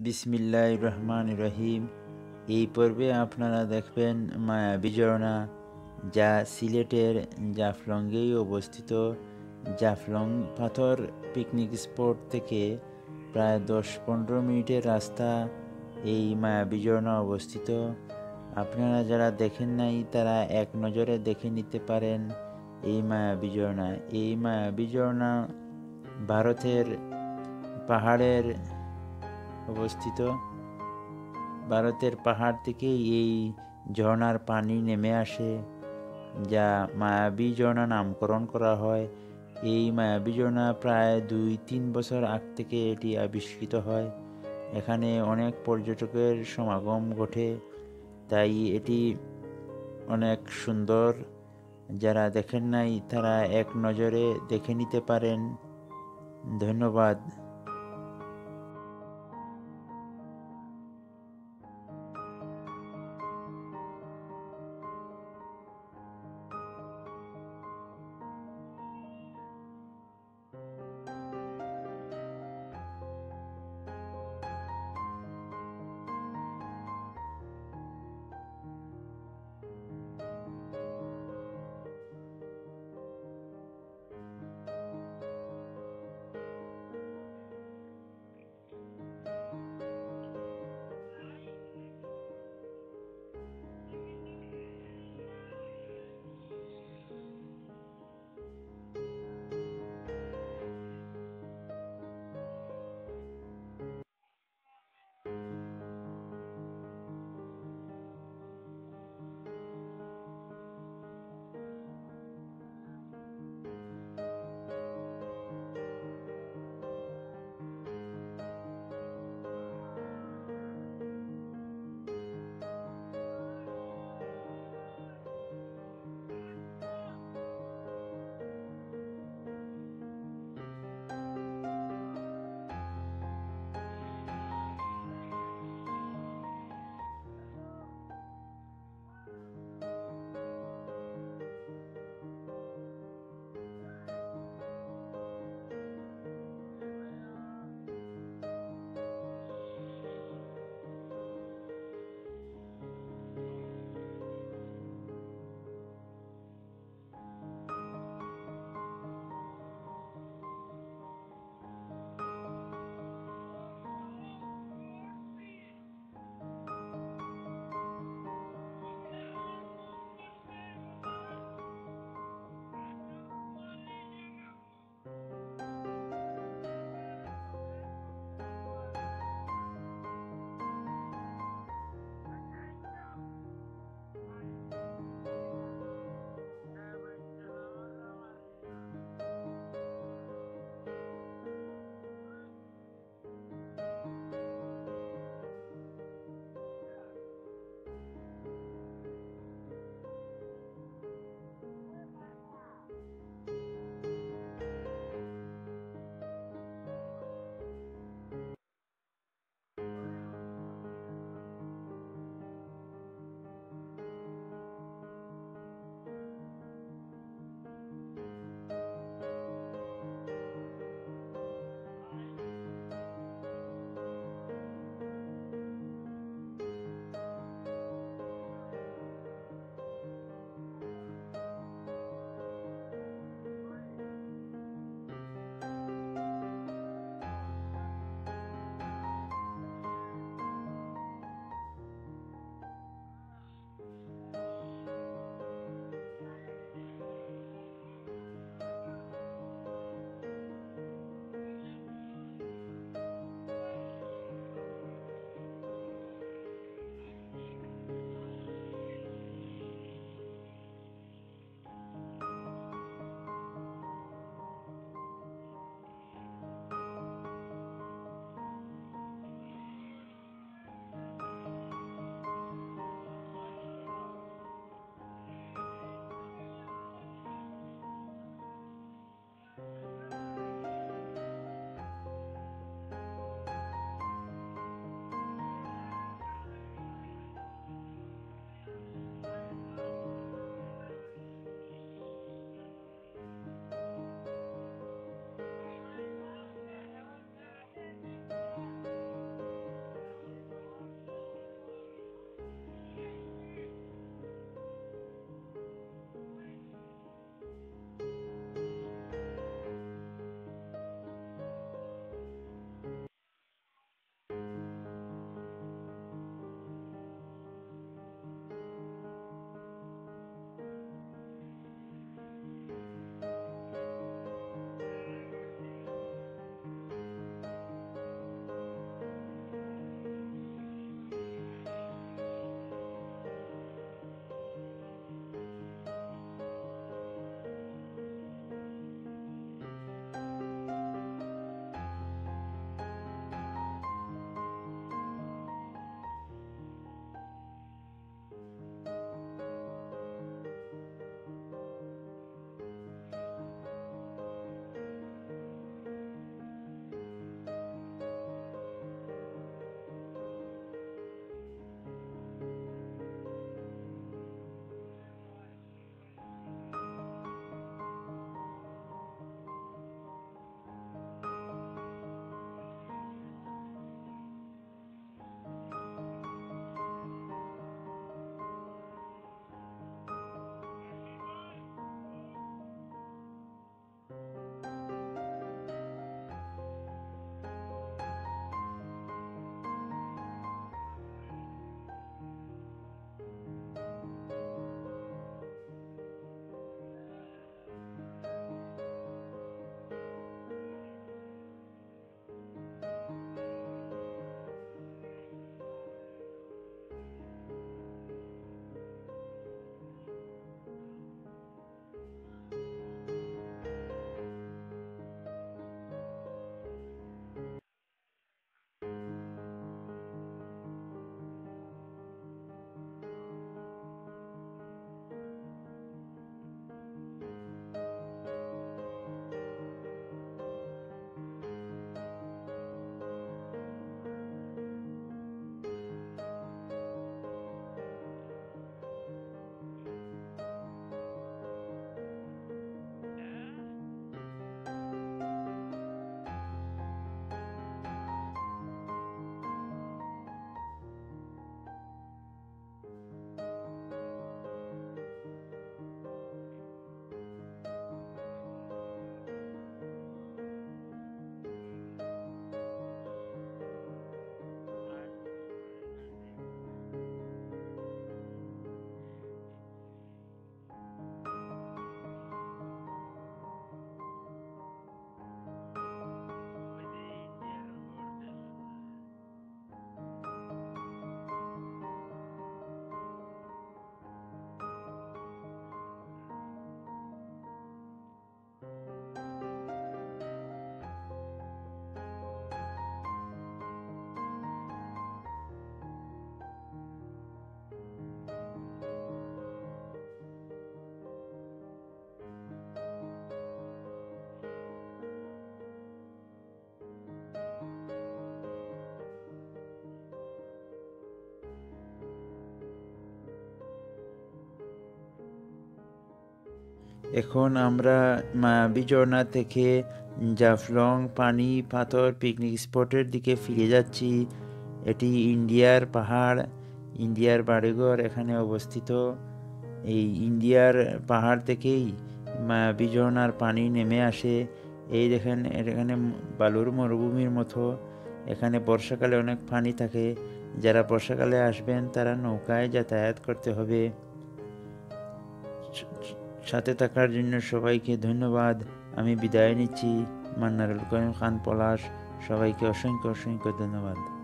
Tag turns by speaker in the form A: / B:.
A: বিসমিল্লাহ রহমান রহিম এই পর্বে আপনারা দেখবেন মায়া ঝর্ণা যা সিলেটের জাফলংয়েই অবস্থিত। জাফলং পাথর পিকনিক স্পট থেকে প্রায় দশ পনেরো মিনিটের রাস্তা এই মায়া ঝর্ণা অবস্থিত। আপনারা যারা দেখেন নাই, তারা এক নজরে দেখে নিতে পারেন এই মায়া ঝর্ণা এই মায়াবী ঝর্ণা ভারতের পাহাড়ের অবস্থিত। ভারতের পাহাড় থেকে এই ঝর্ণার পানি নেমে আসে, যা মায়াবী ঝর্ণা নামকরণ করা হয়। এই মায়াবী ঝর্ণা প্রায় দুই তিন বছর আগ থেকে এটি আবিষ্কৃত হয়। এখানে অনেক পর্যটকের সমাগম ঘটে, তাই এটি অনেক সুন্দর। যারা দেখেন নাই, তারা এক নজরে দেখে নিতে পারেন। ধন্যবাদ। এখন আমরা মায়াবী ঝর্ণা থেকে জাফলং পানি পাথর পিকনিক স্পটের দিকে ফিরে যাচ্ছি। এটি ইন্ডিয়ার পাহাড়, ইন্ডিয়ার বাড়িঘর এখানে অবস্থিত। এই ইন্ডিয়ার পাহাড় থেকেই মায়াবী ঝর্ণার পানি নেমে আসে। এই দেখেন এখানে বালুর মরুভূমির মতো। এখানে বর্ষাকালে অনেক পানি থাকে। যারা বর্ষাকালে আসবেন, তারা নৌকায় যাতায়াত করতে হবে। সাথে থাকার জন্য সবাইকে ধন্যবাদ। আমি বিদায় নিচ্ছি। মান্নারুল করিম খান পলাশ, সবাইকে অসংখ্য অসংখ্য ধন্যবাদ।